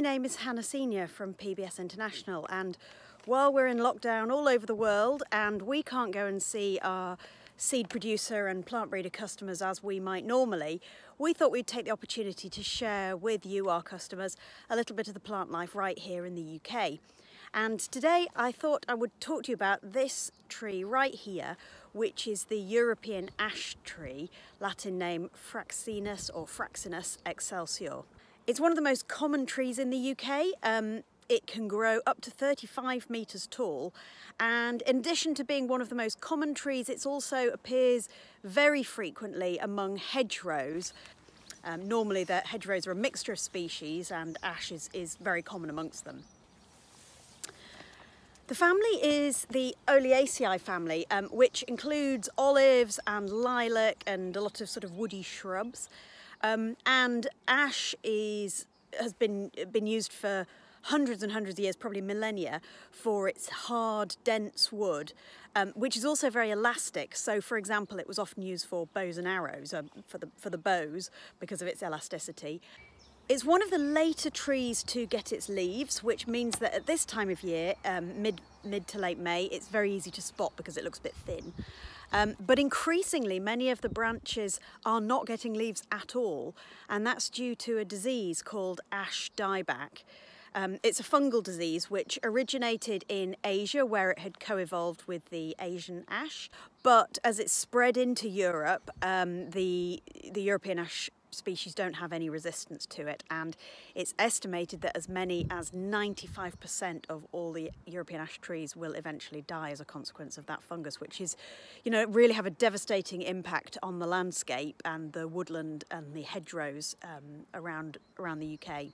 My name is Hannah Senior from PBS International and while we're in lockdown all over the world and we can't go and see our seed producer and plant breeder customers as we might normally, we thought we'd take the opportunity to share with you, our customers, a little bit of the plant life right here in the UK. And today I thought I would talk to you about this tree right here, which is the European ash tree, Latin name Fraxinus or Fraxinus excelsior. It's one of the most common trees in the UK. Um, it can grow up to 35 metres tall and in addition to being one of the most common trees it also appears very frequently among hedgerows. Um, normally the hedgerows are a mixture of species and ash is, is very common amongst them. The family is the Oleaceae family, um, which includes olives and lilac and a lot of sort of woody shrubs. Um, and ash is has been been used for hundreds and hundreds of years, probably millennia, for its hard, dense wood, um, which is also very elastic. So, for example, it was often used for bows and arrows, um, for the for the bows because of its elasticity. It's one of the later trees to get its leaves, which means that at this time of year, um, mid mid to late May, it's very easy to spot because it looks a bit thin. Um, but increasingly, many of the branches are not getting leaves at all, and that's due to a disease called ash dieback. Um, it's a fungal disease which originated in Asia where it had co-evolved with the Asian ash, but as it spread into Europe, um, the, the European ash species don't have any resistance to it and it's estimated that as many as 95% of all the European ash trees will eventually die as a consequence of that fungus which is you know really have a devastating impact on the landscape and the woodland and the hedgerows um, around around the UK.